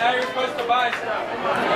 now you're supposed to buy stuff.